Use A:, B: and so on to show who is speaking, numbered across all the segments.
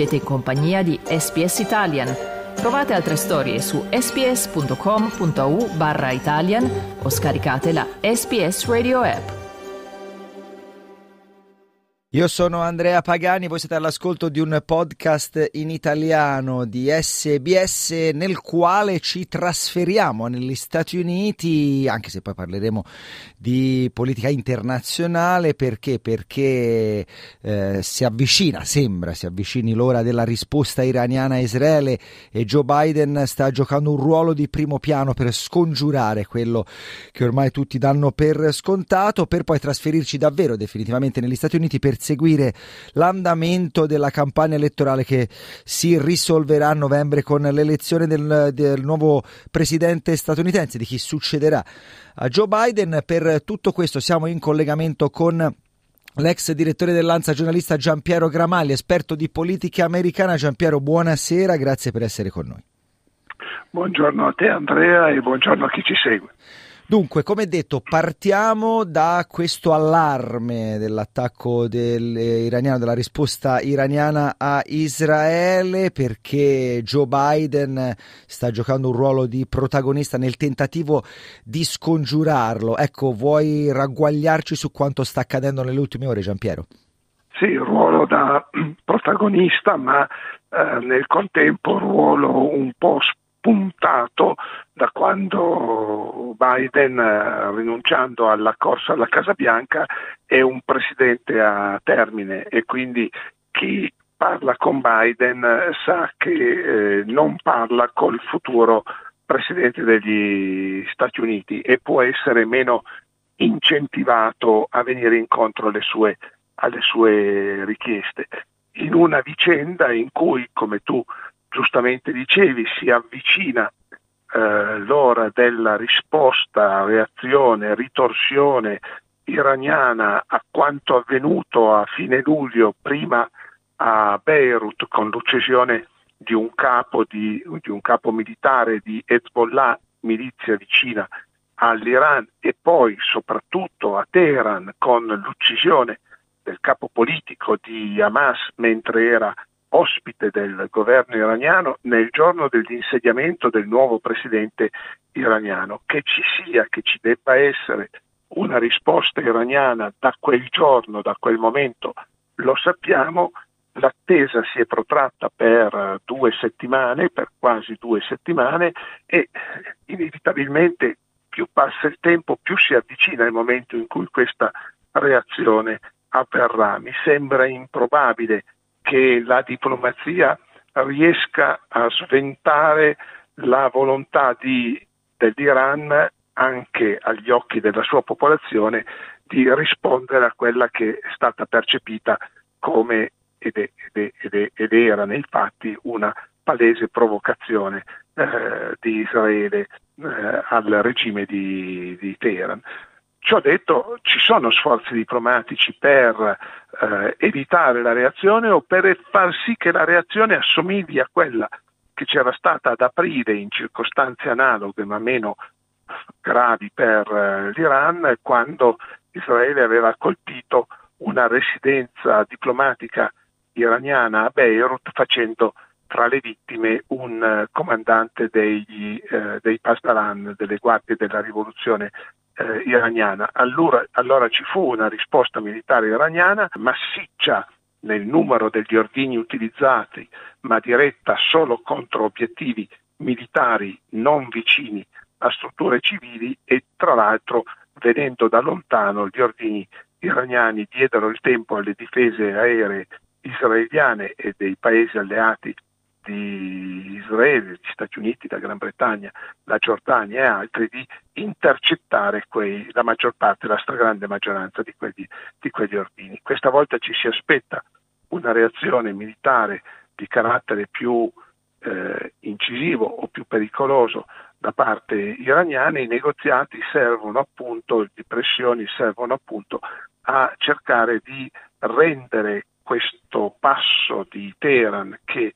A: Siete in compagnia di SPS Italian. Trovate altre storie su sps.com.au barra Italian o scaricate la SPS Radio app.
B: Io sono Andrea Pagani, voi siete all'ascolto di un podcast in italiano di SBS nel quale ci trasferiamo negli Stati Uniti, anche se poi parleremo di politica internazionale, perché? Perché eh, si avvicina, sembra si avvicini l'ora della risposta iraniana a Israele e Joe Biden sta giocando un ruolo di primo piano per scongiurare quello che ormai tutti danno per scontato, per poi trasferirci davvero definitivamente negli Stati Uniti per seguire l'andamento della campagna elettorale che si risolverà a novembre con l'elezione del, del nuovo presidente statunitense, di chi succederà a Joe Biden. Per tutto questo siamo in collegamento con L'ex direttore dell'Anza, giornalista Giampiero Gramalli, esperto di politica americana. Giampiero, buonasera, grazie per essere con noi.
C: Buongiorno a te Andrea e buongiorno a chi ci segue.
B: Dunque, come detto, partiamo da questo allarme dell'attacco iraniano, della risposta iraniana a Israele, perché Joe Biden sta giocando un ruolo di protagonista nel tentativo di scongiurarlo. Ecco, vuoi ragguagliarci su quanto sta accadendo nelle ultime ore, Giampiero?
C: Sì, ruolo da protagonista, ma eh, nel contempo ruolo un po' spuntato da quando Biden, eh, rinunciando alla corsa alla Casa Bianca, è un presidente a termine e quindi chi parla con Biden eh, sa che eh, non parla col futuro presidente degli Stati Uniti e può essere meno incentivato a venire incontro alle sue, alle sue richieste. In una vicenda in cui, come tu giustamente dicevi, si avvicina eh, l'ora della risposta, reazione, ritorsione iraniana a quanto avvenuto a fine luglio prima a Beirut con l'uccisione di un capo, di, di un capo militare di Hezbollah, milizia vicina all'Iran, e poi soprattutto a Teheran con l'uccisione del capo politico di Hamas mentre era ospite del governo iraniano nel giorno dell'insediamento del nuovo presidente iraniano. Che ci sia, che ci debba essere una risposta iraniana da quel giorno, da quel momento, lo sappiamo, l'attesa si è protratta per due settimane, per quasi due settimane e inevitabilmente più passa il tempo, più si avvicina il momento in cui questa reazione avverrà. Mi sembra improbabile che la diplomazia riesca a sventare la volontà di, dell'Iran anche agli occhi della sua popolazione di rispondere a quella che è stata percepita come ed, è, ed, è, ed era nei fatti una palese provocazione eh, di Israele eh, al regime di, di Teheran. Ciò detto, ci sono sforzi diplomatici per eh, evitare la reazione o per far sì che la reazione assomigli a quella che c'era stata ad aprile in circostanze analoghe ma meno gravi per eh, l'Iran quando Israele aveva colpito una residenza diplomatica iraniana a Beirut facendo tra le vittime un uh, comandante degli, uh, dei Pasdaran, delle guardie della rivoluzione uh, iraniana. Allora, allora, ci fu una risposta militare iraniana massiccia nel numero degli ordini utilizzati, ma diretta solo contro obiettivi militari non vicini a strutture civili e tra l'altro vedendo da lontano gli ordini iraniani diedero il tempo alle difese aeree israeliane e dei paesi alleati di Israele, degli Stati Uniti, la Gran Bretagna, la Giordania e altri di intercettare quei, la maggior parte, la stragrande maggioranza di quegli, di quegli ordini. Questa volta ci si aspetta una reazione militare di carattere più eh, incisivo o più pericoloso da parte iraniana, i negoziati servono appunto, le pressioni servono appunto a cercare di rendere questo passo di Teheran che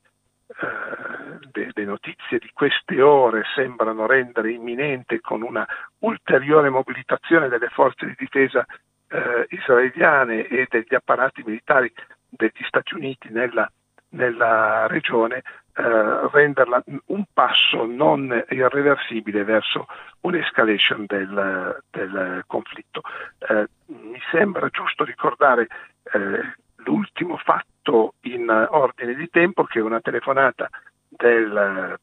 C: eh, le notizie di queste ore sembrano rendere imminente con una ulteriore mobilitazione delle forze di difesa eh, israeliane e degli apparati militari degli Stati Uniti nella, nella regione eh, renderla un passo non irreversibile verso un'escalation del, del conflitto. Eh, mi sembra giusto ricordare eh, l'ultimo fatto in ordine di tempo che una telefonata del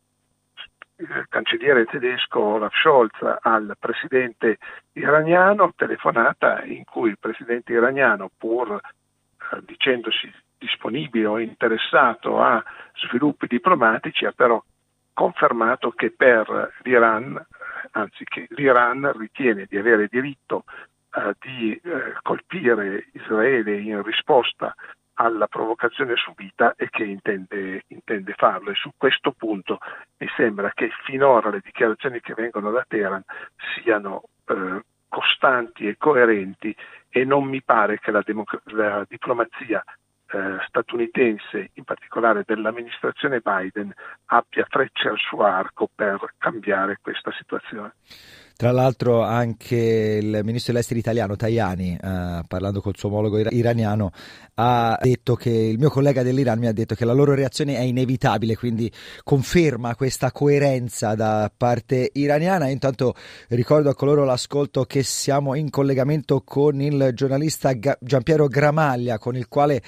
C: eh, cancelliere tedesco Olaf Scholz al presidente iraniano, telefonata in cui il presidente iraniano, pur eh, dicendosi disponibile o interessato a sviluppi diplomatici, ha però confermato che per l'Iran, anzi che l'Iran ritiene di avere diritto eh, di eh, colpire Israele in risposta alla provocazione subita e che intende, intende, farlo e su questo punto mi sembra che finora le dichiarazioni che vengono da Teheran siano eh, costanti e coerenti e non mi pare che la, democ- la diplomazia eh, statunitense, in particolare dell'amministrazione Biden, abbia frecce al suo arco per cambiare questa situazione.
B: Tra l'altro anche il ministro degli esteri italiano Tajani, eh, parlando col suo omologo iraniano, ha detto che il mio collega dell'Iran mi ha detto che la loro reazione è inevitabile, quindi conferma questa coerenza da parte iraniana. Intanto ricordo a coloro l'ascolto che siamo in collegamento con il giornalista Giampiero Gramaglia, con il quale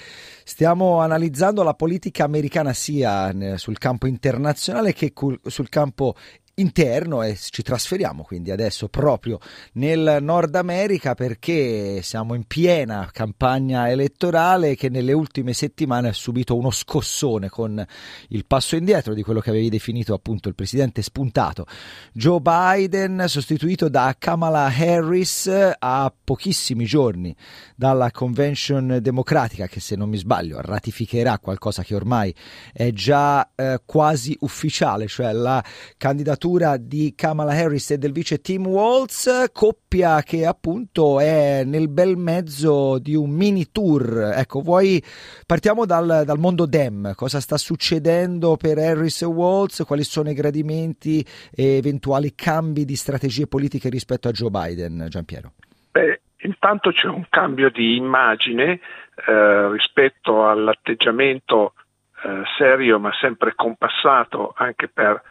B: stiamo analizzando la politica americana sia sul campo internazionale che sul campo interno e ci trasferiamo quindi adesso proprio nel Nord America perché siamo in piena campagna elettorale che nelle ultime settimane ha subito uno scossone con il passo indietro di quello che avevi definito appunto il presidente spuntato. Joe Biden sostituito da Kamala Harris a pochissimi giorni dalla convention democratica che se non mi sbaglio ratificherà qualcosa che ormai è già eh, quasi ufficiale cioè la candidatura candidatura di Kamala Harris e del vice Tim Walz, coppia che appunto è nel bel mezzo di un mini tour. Ecco, vuoi partiamo dal, dal mondo Dem, cosa sta succedendo per Harris e Walz, quali sono i gradimenti e eventuali cambi di strategie politiche rispetto a Joe Biden, Giampiero?
C: Beh, intanto c'è un cambio di immagine eh, rispetto all'atteggiamento eh, serio ma sempre compassato anche per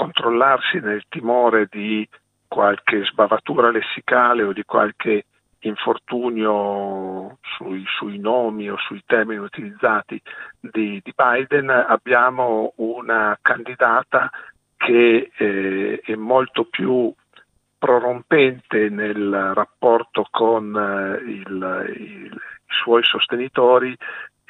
C: controllarsi nel timore di qualche sbavatura lessicale o di qualche infortunio sui, sui nomi o sui termini utilizzati di, di Biden, abbiamo una candidata che eh, è molto più prorompente nel rapporto con eh, il, il, i suoi sostenitori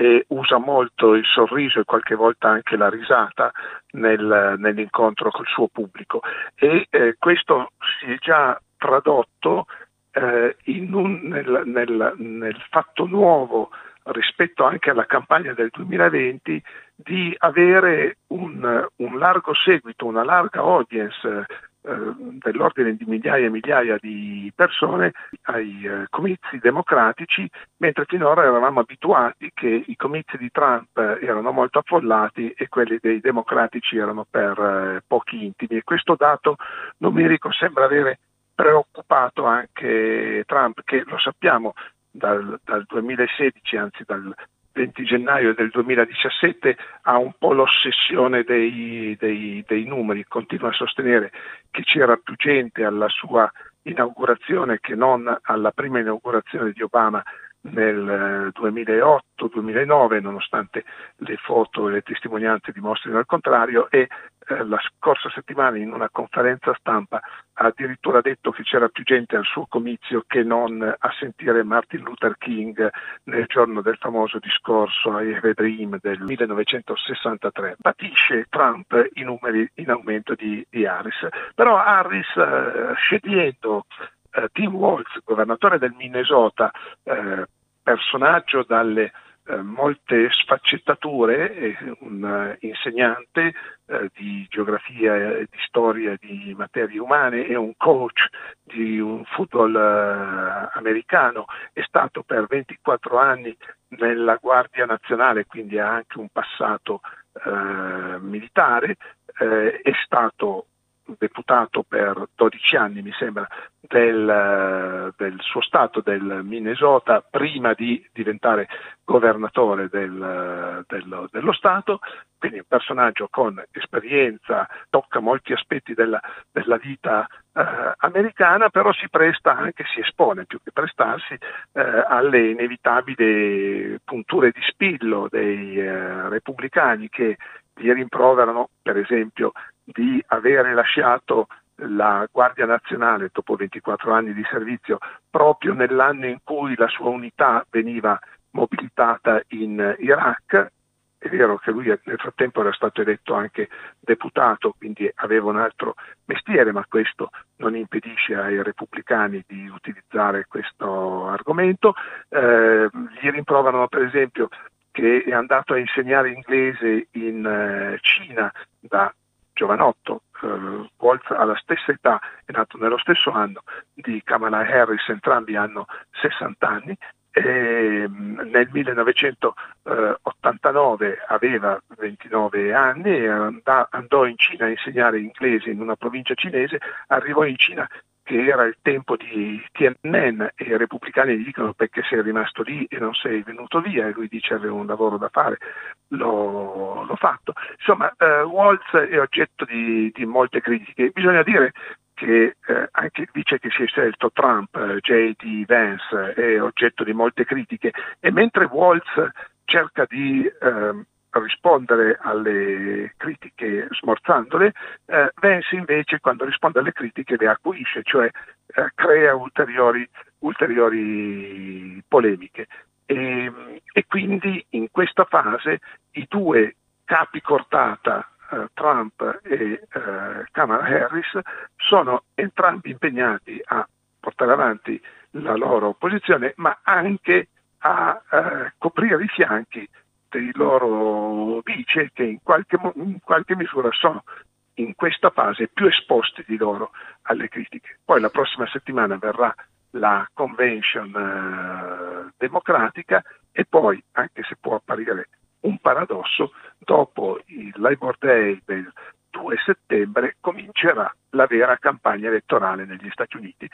C: e usa molto il sorriso e qualche volta anche la risata nel, nell'incontro col suo pubblico. E eh, questo si è già tradotto eh, un, nel, nel, nel fatto nuovo rispetto anche alla campagna del 2020 di avere un, un largo seguito, una larga audience dell'ordine di migliaia e migliaia di persone ai eh, comizi democratici, mentre finora eravamo abituati che i comizi di Trump erano molto affollati e quelli dei democratici erano per eh, pochi intimi. E questo dato numerico sembra avere preoccupato anche Trump, che lo sappiamo dal, dal 2016, anzi dal 20 gennaio del 2017 ha un po' l'ossessione dei, dei, dei, numeri, continua a sostenere che c'era più gente alla sua inaugurazione che non alla prima inaugurazione di Obama nel 2008-2009, eh, nonostante le foto e le testimonianze dimostrino il contrario, e eh, la scorsa settimana in una conferenza stampa ha addirittura detto che c'era più gente al suo comizio che non a sentire Martin Luther King nel giorno del famoso discorso a Eve Dream del 1963. Patisce Trump i numeri in aumento di, di Harris, però Harris eh, scegliendo eh, Tim Walz, governatore del Minnesota, eh, personaggio dalle eh, molte sfaccettature, un uh, insegnante uh, di geografia, e di storia, di materie umane, è un coach di un football uh, americano, è stato per 24 anni nella Guardia Nazionale, quindi ha anche un passato militare, è stato deputato per 12 anni, mi sembra, del, del, suo stato, del Minnesota, prima di diventare governatore del, del, dello Stato, quindi un personaggio con esperienza, tocca molti aspetti della, della vita eh, americana, però si presta anche, si espone più che prestarsi eh, alle inevitabili punture di spillo dei eh, repubblicani che gli rimproverano, per esempio, di avere lasciato la Guardia Nazionale dopo 24 anni di servizio proprio nell'anno in cui la sua unità veniva mobilitata in Iraq. È vero che lui nel frattempo era stato eletto anche deputato, quindi aveva un altro mestiere, ma questo non impedisce ai repubblicani di utilizzare questo argomento. Eh, gli rimproverano per esempio che è andato a insegnare inglese in eh, Cina da giovanotto, eh, Waltz alla stessa età, è nato nello stesso anno di Kamala Harris, entrambi hanno 60 anni, e mm, nel 1989 aveva 29 anni e andò in Cina a insegnare inglese in una provincia cinese, arrivò in Cina che era il tempo di Tiananmen e i repubblicani gli dicono perché sei rimasto lì e non sei venuto via e lui dice avevo un lavoro da fare, l'ho, l'ho fatto. Insomma, eh, Waltz è oggetto di, di, molte critiche. Bisogna dire che eh, anche il vice che si è scelto Trump, eh, J.D. Vance, è oggetto di molte critiche e mentre Waltz cerca di ehm, rispondere alle critiche smorzandole, eh, Vance invece quando risponde alle critiche le acuisce, cioè eh, crea ulteriori, ulteriori polemiche. E, e, quindi in questa fase i due capi cortata, eh, Trump e eh, Kamala Harris, sono entrambi impegnati a portare avanti la loro posizione, ma anche a eh, coprire i fianchi dei loro vice che in qualche, in qualche misura sono in questa fase più esposti di loro alle critiche. Poi la prossima settimana verrà la convention eh, democratica e poi, anche se può apparire un paradosso, dopo il Labor Day del 2 settembre comincerà la vera campagna elettorale negli Stati Uniti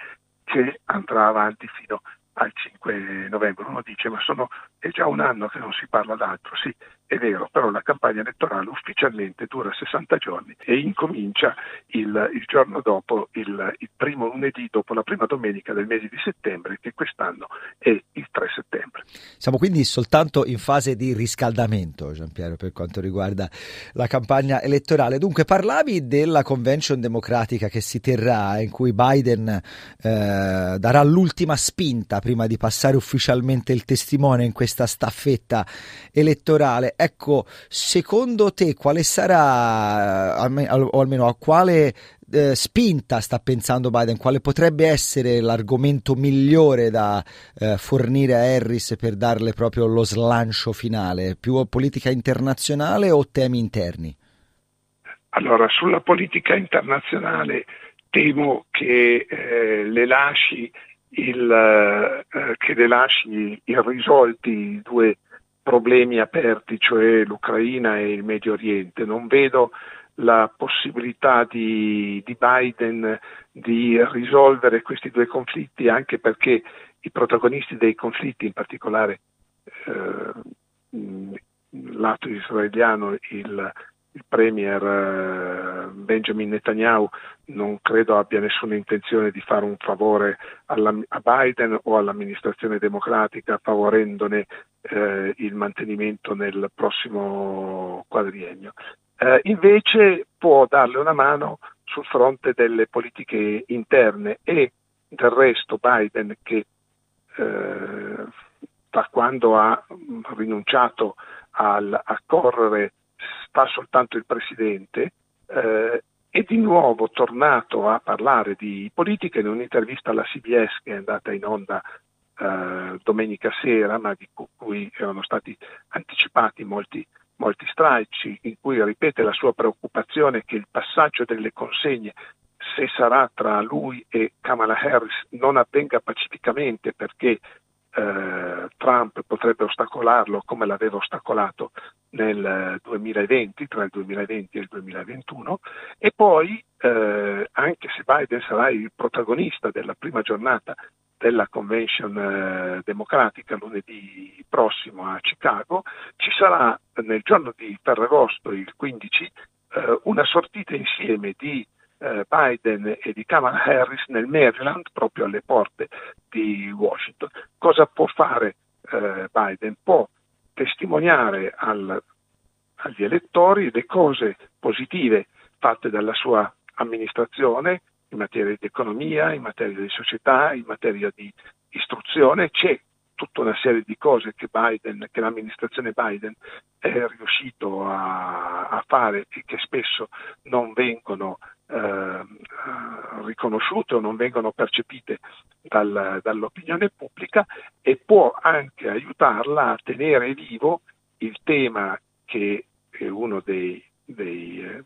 C: che andrà avanti fino al 5 novembre. Uno dice ma sono, è già un anno che non si parla d'altro, sì, è vero, però la campagna elettorale ufficialmente dura 60 giorni e incomincia il, il giorno dopo, il, il, primo lunedì dopo la prima domenica del mese di settembre, che quest'anno è il 3 settembre.
B: Siamo quindi soltanto in fase di riscaldamento, Giampiero, per quanto riguarda la campagna elettorale. Dunque, parlavi della convention democratica che si terrà, in cui Biden eh, darà l'ultima spinta prima di passare ufficialmente il testimone in questa staffetta elettorale. Ecco, secondo te quale sarà, o almeno a quale eh, spinta sta pensando Biden? Quale potrebbe essere l'argomento migliore da eh, fornire a Harris per darle proprio lo slancio finale? Più politica internazionale o temi interni?
C: Allora, sulla politica internazionale temo che eh, le lasci il, eh, che le lasci irrisolti i due problemi aperti, cioè l'Ucraina e il Medio Oriente. Non vedo la possibilità di, di Biden di risolvere questi due conflitti, anche perché i protagonisti dei conflitti, in particolare eh, lato israeliano, il, il premier eh, Benjamin Netanyahu non credo abbia nessuna intenzione di fare un favore alla, a Biden o all'amministrazione democratica favorendone eh, il mantenimento nel prossimo quadriennio. Eh, invece può darle una mano sul fronte delle politiche interne e del resto Biden che eh, da quando ha rinunciato al, a correre fa soltanto il Presidente, eh, è di nuovo tornato a parlare di politica in un'intervista alla CBS che è andata in onda eh, domenica sera, ma di cui erano stati anticipati molti, molti stralci, in cui ripete la sua preoccupazione che il passaggio delle consegne se sarà tra lui e Kamala Harris non avvenga pacificamente perché eh, Trump potrebbe ostacolarlo come l'aveva ostacolato nel 2020, tra il 2020 e il 2021 e poi eh, anche se Biden sarà il protagonista della prima giornata della convention eh, democratica lunedì prossimo a Chicago, ci sarà nel giorno di Ferragosto, il 15, eh, una sortita insieme di eh, Biden e di Kamala Harris nel Maryland, proprio alle porte di Washington. Cosa può fare Biden? Può testimoniare al, agli elettori le cose positive fatte dalla sua amministrazione in materia di economia, in materia di società, in materia di istruzione. C'è tutta una serie di cose che, Biden, che l'amministrazione Biden è riuscito a, a, fare e che spesso non vengono eh, riconosciute o non vengono percepite dal, dall'opinione pubblica e può anche aiutarla a tenere vivo il tema che è uno dei, dei eh,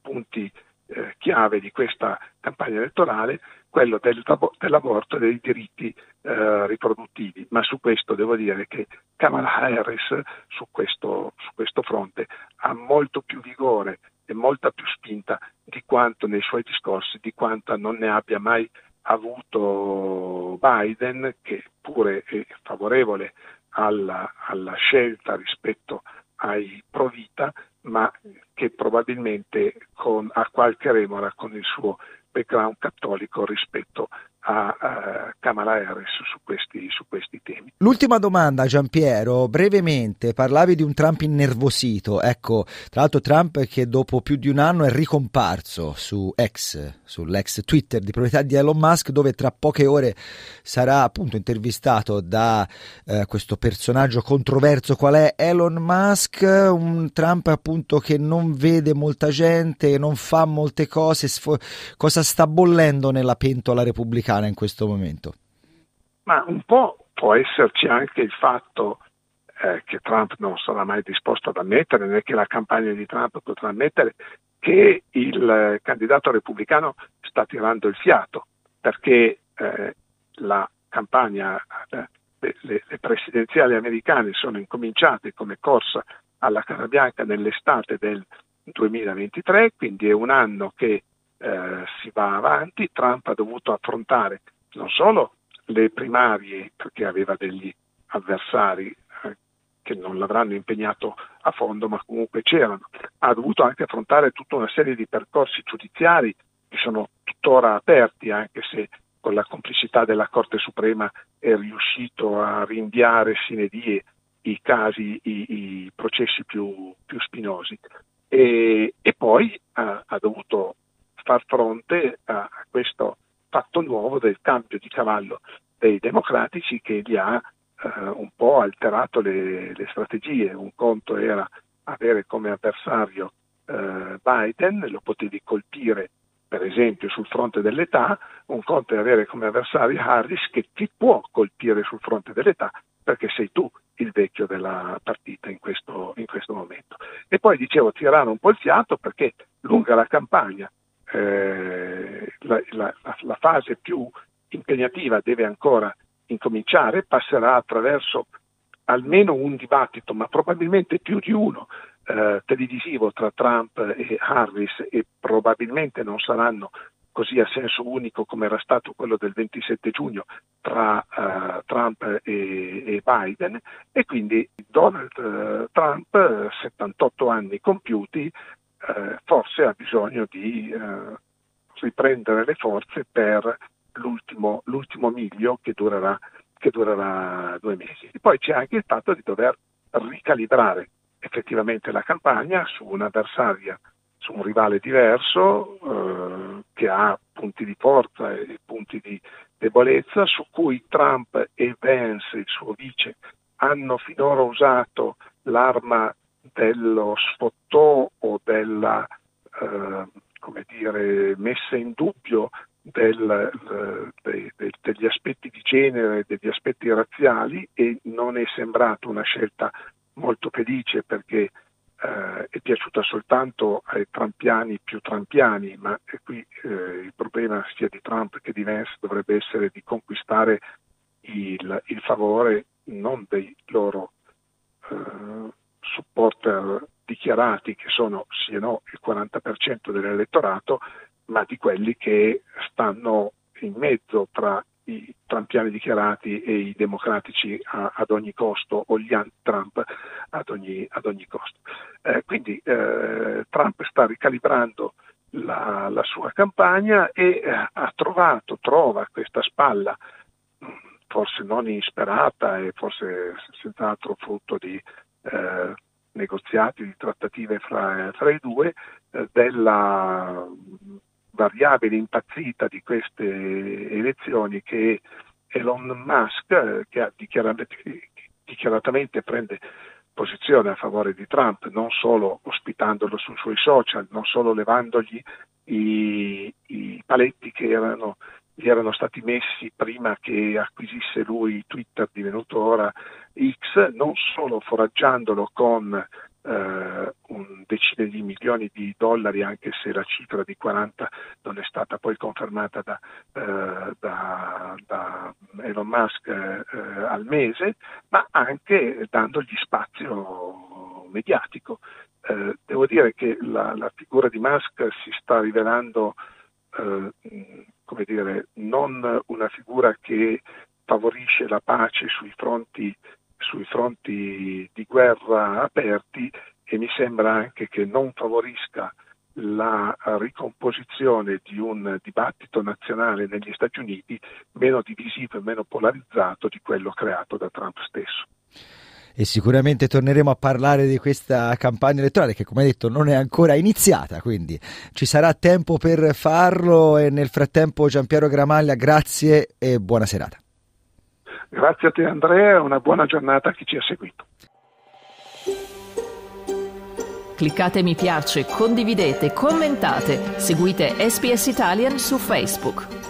C: punti eh, chiave di questa campagna elettorale, quello del, dell'aborto e dei diritti eh, riproduttivi. Ma su questo devo dire che Kamala Harris su questo, su questo fronte ha molto più vigore e molta più spinta di quanto nei suoi discorsi, di quanto non ne abbia mai avuto Biden, che pure è favorevole alla, alla scelta rispetto ai pro vita, ma che probabilmente con, ha qualche remora con il suo background cattolico rispetto a, a Kamala Harris su questi, su questi, temi.
B: L'ultima domanda, Giampiero, brevemente, parlavi di un Trump innervosito, ecco, tra l'altro Trump che dopo più di un anno è ricomparso su X, sull'ex Twitter di proprietà di Elon Musk, dove tra poche ore sarà appunto intervistato da eh, questo personaggio controverso qual è Elon Musk, un Trump appunto che non vede molta gente, non fa molte cose, sfo- cosa sta bollendo nella pentola repubblicana? Americana in questo momento?
C: Ma un po' può esserci anche il fatto eh, che Trump non sarà mai disposto ad ammettere, né che la campagna di Trump potrà ammettere, che il eh, candidato repubblicano sta tirando il fiato, perché eh, la campagna, eh, le, le, presidenziali americane sono incominciate come corsa alla Casa Bianca nell'estate del 2023, quindi è un anno che eh, si va avanti, Trump ha dovuto affrontare non solo le primarie perché aveva degli avversari eh, che non l'avranno impegnato a fondo, ma comunque c'erano, ha dovuto anche affrontare tutta una serie di percorsi giudiziari che sono tuttora aperti, anche se con la complicità della Corte Suprema è riuscito a rinviare sine die i casi, i, i processi più, più spinosi. E, e poi ha, ha, dovuto far fronte a questo fatto nuovo del cambio di cavallo dei democratici che gli ha eh, un po' alterato le, le, strategie. Un conto era avere come avversario eh, Biden, lo potevi colpire per esempio sul fronte dell'età, un conto è avere come avversario Harris che ti può colpire sul fronte dell'età perché sei tu il vecchio della partita in questo, in questo momento. E poi dicevo tirare un po' il fiato perché lunga la campagna eh, la, la, la, fase più impegnativa deve ancora incominciare, passerà attraverso almeno un dibattito, ma probabilmente più di uno, eh, televisivo tra Trump e Harris e probabilmente non saranno così a senso unico come era stato quello del 27 giugno tra uh, Trump e, e, Biden. E quindi Donald uh, Trump, 78 anni compiuti, eh, forse ha bisogno di eh, riprendere le forze per l'ultimo, l'ultimo miglio che durerà, che durerà due mesi. E poi c'è anche il fatto di dover ricalibrare effettivamente la campagna su un'avversaria, su un rivale diverso eh, che ha punti di forza e punti di debolezza, su cui Trump e Vance, il suo vice, hanno finora usato l'arma dello sfottò o della eh, come dire, messa in dubbio del, de, de, degli aspetti di genere, degli aspetti razziali e non è sembrata una scelta molto felice perché eh, è piaciuta soltanto ai trampiani più trampiani, ma qui eh, il problema sia di Trump che di Vance dovrebbe essere di conquistare il, il favore non dei loro eh, supporter dichiarati che sono sì e no il 40% dell'elettorato, ma di quelli che stanno in mezzo tra i trampiani dichiarati e i democratici a, ad ogni costo o gli anti-Trump ad ogni, ad ogni costo. Eh, quindi eh, Trump sta ricalibrando la, la sua campagna e eh, ha trovato, trova questa spalla forse non insperata e forse senz'altro frutto di eh, negoziati, di trattative fra, fra i due, eh, della variabile impazzita di queste elezioni che Elon Musk, eh, che dichiaratamente prende posizione a favore di Trump, non solo ospitandolo sui suoi social, non solo levandogli i, i paletti che erano, erano stati messi prima che acquisisse lui Twitter, divenuto ora X, non solo foraggiandolo con eh, decine di milioni di dollari, anche se la cifra di 40 non è stata poi confermata da, eh, da, da Elon Musk eh, al mese, ma anche dandogli spazio mediatico. Eh, devo dire che la, la, figura di Musk si sta rivelando eh, come dire, non una figura che favorisce la pace sui fronti sui fronti di guerra aperti e mi sembra anche che non favorisca la ricomposizione di un dibattito nazionale negli Stati Uniti meno divisivo e meno polarizzato di quello creato da Trump stesso.
B: E sicuramente torneremo a parlare di questa campagna elettorale che come detto non è ancora iniziata, quindi ci sarà tempo per farlo e nel frattempo Giampiero Gramaglia grazie e buona serata.
C: Grazie a te Andrea e una buona giornata a chi ci ha seguito.
A: Cliccate mi piace, condividete, commentate, seguite SPS Italian su Facebook.